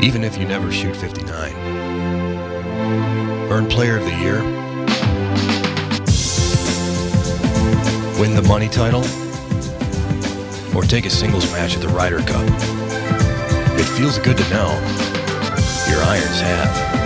even if you never shoot 59. Earn Player of the Year. Win the money title. Or take a singles match at the Ryder Cup. It feels good to know your irons have.